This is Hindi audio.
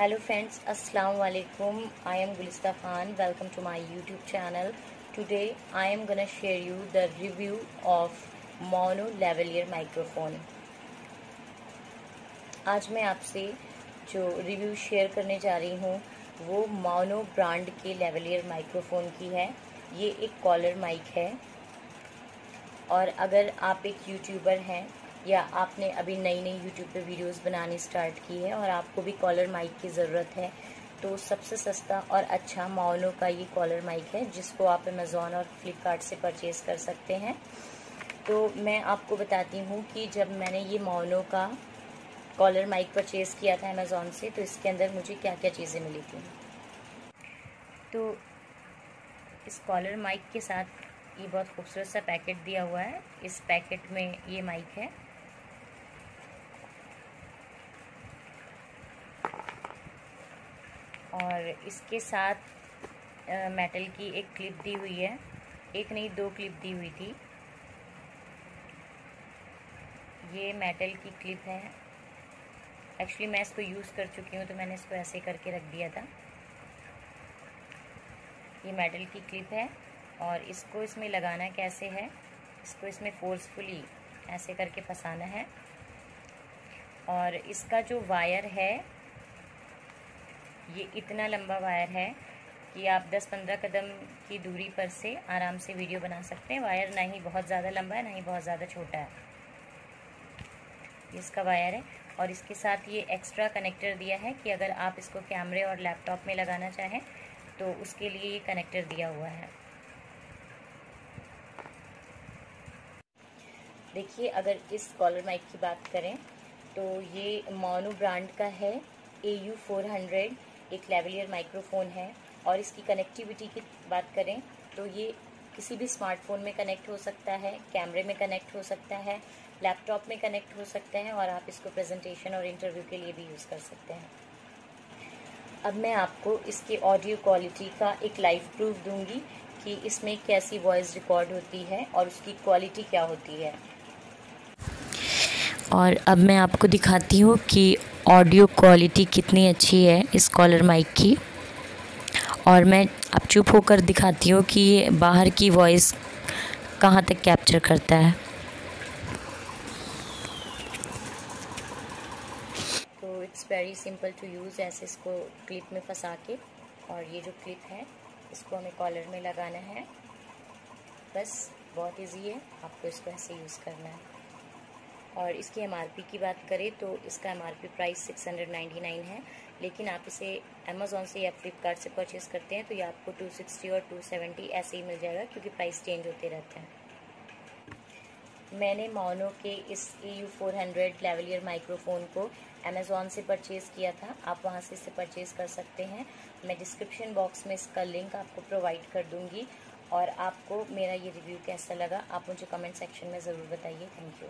हेलो फ्रेंड्स अस्सलाम वालेकुम I am Gulista Khan welcome to my YouTube channel today I am gonna share you the review of mono lavalier microphone आज मैं आपसे जो रिव्यू शेयर करने जा रही हूँ, वो मोनो ब्रांड के लेवलियर माइक्रोफोन की है। ये एक कॉलर माइक है। और अगर आप एक यूट्यूबर हैं या आपने अभी नई नई यूट्यूब पे वीडियोस बनानी स्टार्ट की है और आपको भी कॉलर माइक की ज़रूरत है तो सबसे सस्ता और अच्छा माओनो का ये कॉलर माइक है, जिसको आप अमेज़ोन और फ्लिपकार्ट से परचेज़ कर सकते हैं। तो मैं आपको बताती हूँ कि जब मैंने ये माओनो का कॉलर माइक परचेज़ किया था अमेज़ोन से तो इसके अंदर मुझे क्या क्या चीज़ें मिली थी। तो इस कॉलर माइक के साथ ये बहुत खूबसूरत सा पैकेट दिया हुआ है। इस पैकेट में ये माइक है। और इसके साथ मेटल की एक क्लिप दी हुई है। एक नहीं, दो क्लिप दी हुई थी। ये मेटल की क्लिप है। एक्चुअली मैं इसको यूज़ कर चुकी हूँ तो मैंने इसको ऐसे करके रख दिया था। ये मेटल की क्लिप है और इसको इसमें लगाना कैसे है, इसको इसमें फोर्सफुली ऐसे करके फंसाना है। और इसका जो वायर है ये इतना लंबा वायर है कि आप 10-15 कदम की दूरी पर से आराम से वीडियो बना सकते हैं। वायर ना ही बहुत ज़्यादा लंबा है, ना ही बहुत ज़्यादा छोटा है। इसका वायर है और इसके साथ ये एक्स्ट्रा कनेक्टर दिया है कि अगर आप इसको कैमरे और लैपटॉप में लगाना चाहें तो उसके लिए ये कनेक्टर दिया हुआ है। देखिए, अगर इस कॉलर माइक की बात करें तो ये मोनो ब्रांड का है ए यू फोर हंड्रेड एक लेवलियर माइक्रोफोन है और इसकी कनेक्टिविटी की बात करें तो ये किसी भी स्मार्टफ़ोन में कनेक्ट हो सकता है कैमरे में कनेक्ट हो सकता है लैपटॉप में कनेक्ट हो सकते हैं और आप इसको प्रेजेंटेशन और इंटरव्यू के लिए भी यूज़ कर सकते हैं। अब मैं आपको इसके ऑडियो क्वालिटी का एक लाइव प्रूफ दूँगी कि इसमें कैसी वॉइस रिकॉर्ड होती है और उसकी क्वालिटी क्या होती है। और अब मैं आपको दिखाती हूँ कि ऑडियो क्वालिटी कितनी अच्छी है इस कॉलर माइक की। और मैं अब चुप होकर दिखाती हूँ कि ये बाहर की वॉइस कहाँ तक कैप्चर करता है। तो it's very simple to use ऐसे इसको क्लिप में फंसा के और ये जो क्लिप है, इसको हमें कॉलर में लगाना है। बस बहुत इजी है, आपको इसको ऐसे यूज़ करना है। और इसकी एमआरपी की बात करें तो इसका एमआरपी प्राइस सिक्स है। लेकिन आप इसे अमेज़ोन से या फ्लिपकार्ट से परचेज़ करते हैं तो ये आपको टू सिक्सटी और टू सेवेंटी ऐसे ही मिल जाएगा, क्योंकि प्राइस चेंज होते रहते हैं। मैंने मोनो के इस A U four hundred microphone को अमेज़ोन से परचेज़ किया था। आप वहाँ से इसे परचेज़ कर सकते हैं। मैं डिस्क्रिप्शन बॉक्स में इसका लिंक आपको प्रोवाइड कर दूँगी और आपको मेरा ये रिव्यू कैसा लगा, आप मुझे कमेंट सेक्शन में ज़रूर बताइए। Thank you